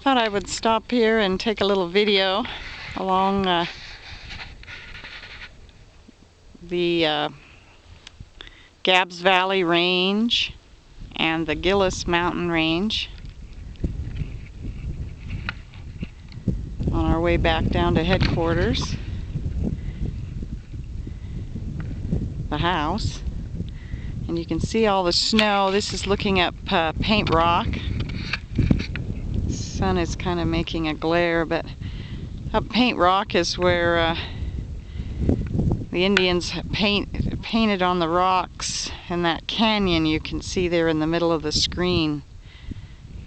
Thought I would stop here and take a little video along uh, the uh, Gabbs Valley Range and the Gillis Mountain Range on our way back down to headquarters. The house. And you can see all the snow. This is looking up uh, Paint Rock sun is kind of making a glare, but up Paint Rock is where uh, the Indians paint, painted on the rocks in that canyon you can see there in the middle of the screen.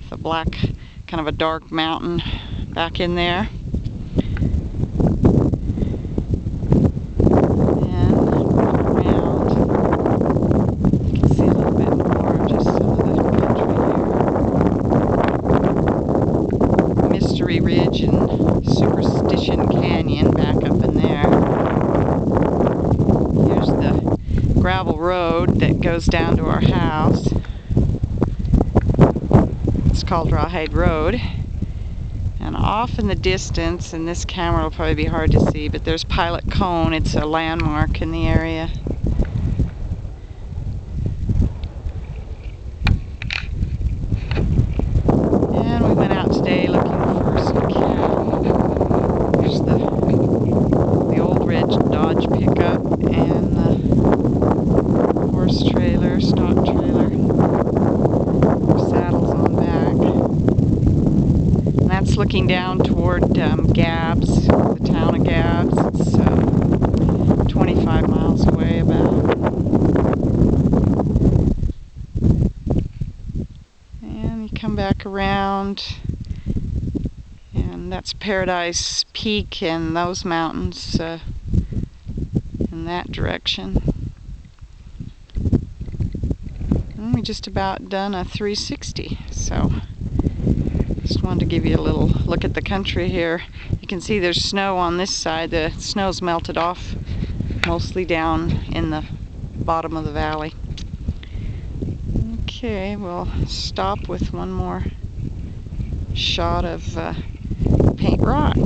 The black, kind of a dark mountain back in there. Ridge and Superstition Canyon back up in there. Here's the gravel road that goes down to our house. It's called Rawhide Road. And off in the distance, and this camera will probably be hard to see, but there's Pilot Cone. It's a landmark in the area. And we went out today looking Dodge pickup and the horse trailer, stock trailer. Saddles on back. And that's looking down toward um, Gabbs, the town of Gabbs. It's uh, 25 miles away about. And you come back around and that's Paradise Peak and those mountains uh, in that direction. And we just about done a 360, so just wanted to give you a little look at the country here. You can see there's snow on this side. The snow's melted off mostly down in the bottom of the valley. Okay, we'll stop with one more shot of uh, Paint Rock.